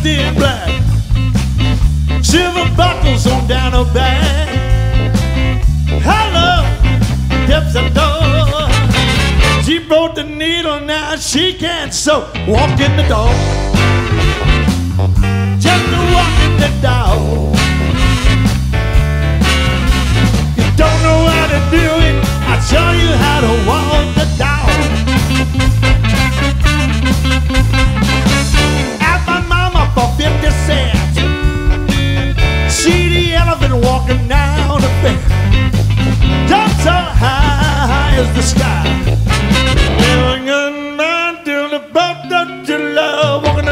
still black. Silver buckles on down her back. Hello, depths of door. She broke the needle, now she can't sew. Walk in the door.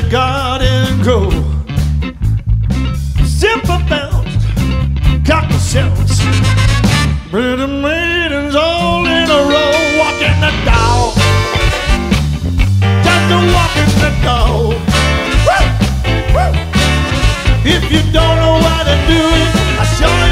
the garden grow. Zipper bells, cockle shells, pretty maidens all in a row, walking the dog. Got to walking the dog. If you don't know how to do it, I'll show you.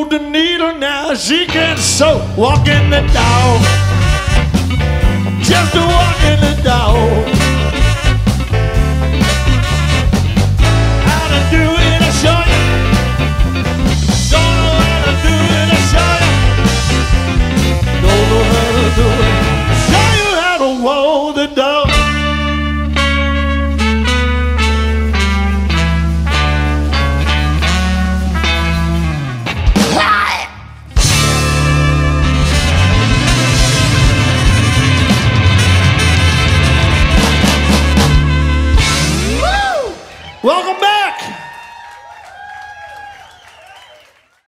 the needle now. She can sew, walking the dog. Just walking the dog.